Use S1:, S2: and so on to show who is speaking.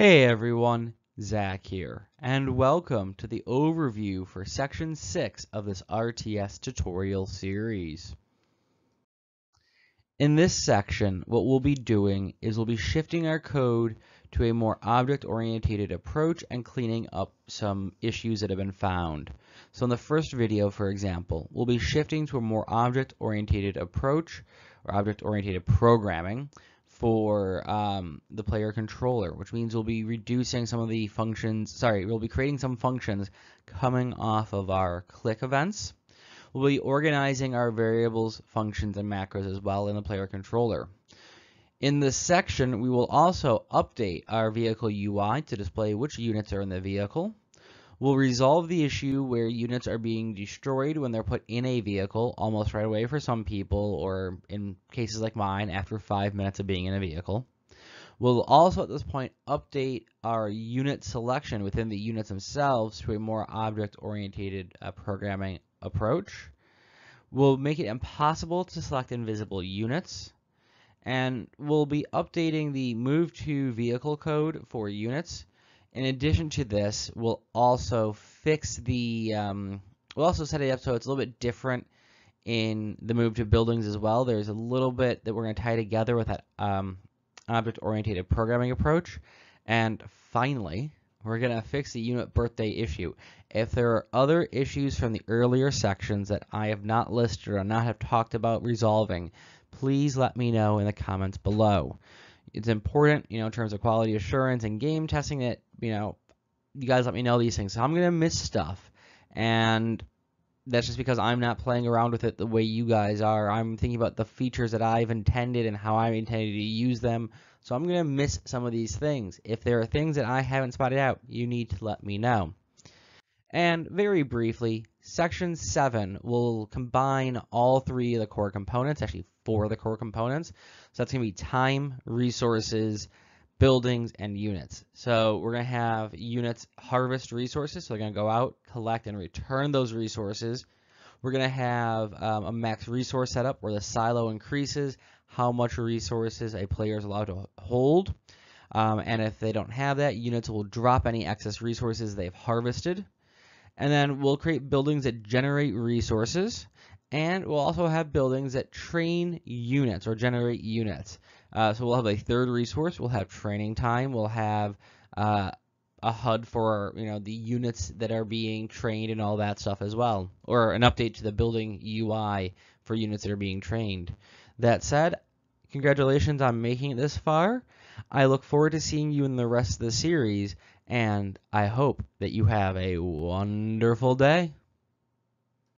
S1: Hey everyone, Zach here, and welcome to the overview for section 6 of this RTS tutorial series. In this section, what we'll be doing is we'll be shifting our code to a more object-oriented approach and cleaning up some issues that have been found. So in the first video, for example, we'll be shifting to a more object-oriented approach or object-oriented programming for um, the player controller, which means we'll be reducing some of the functions, sorry, we'll be creating some functions coming off of our click events. We'll be organizing our variables, functions, and macros as well in the player controller. In this section, we will also update our vehicle UI to display which units are in the vehicle will resolve the issue where units are being destroyed when they're put in a vehicle almost right away for some people, or in cases like mine, after five minutes of being in a vehicle. We'll also at this point update our unit selection within the units themselves to a more object-oriented uh, programming approach. We'll make it impossible to select invisible units. And we'll be updating the move to vehicle code for units in addition to this, we'll also fix the, um, we'll also set it up so it's a little bit different in the move to buildings as well. There's a little bit that we're going to tie together with that um, object-oriented programming approach. And finally, we're going to fix the unit birthday issue. If there are other issues from the earlier sections that I have not listed or not have talked about resolving, please let me know in the comments below it's important, you know, in terms of quality assurance and game testing that, you know, you guys let me know these things. So I'm going to miss stuff. And that's just because I'm not playing around with it the way you guys are. I'm thinking about the features that I've intended and how I'm intended to use them. So I'm going to miss some of these things. If there are things that I haven't spotted out, you need to let me know. And very briefly, section 7 will combine all three of the core components, actually four of the core components. So that's going to be time, resources, buildings, and units. So we're going to have units harvest resources. So they're going to go out, collect, and return those resources. We're going to have um, a max resource setup where the silo increases how much resources a player is allowed to hold. Um, and if they don't have that, units will drop any excess resources they've harvested. And then we'll create buildings that generate resources. And we'll also have buildings that train units or generate units. Uh, so we'll have a third resource. We'll have training time. We'll have uh, a HUD for you know the units that are being trained and all that stuff as well, or an update to the building UI for units that are being trained. That said, congratulations on making it this far. I look forward to seeing you in the rest of the series, and I hope that you have a wonderful day.